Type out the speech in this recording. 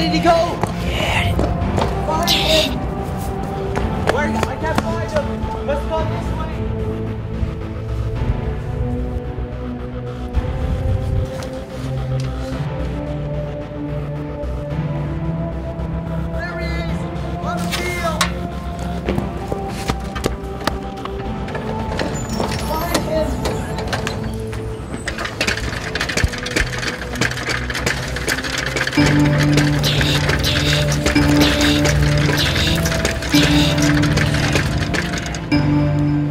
Coming. You! Yeah, get. Attack him! Get go? It. Where? I can't find him! Let's go this way! There he Thank you.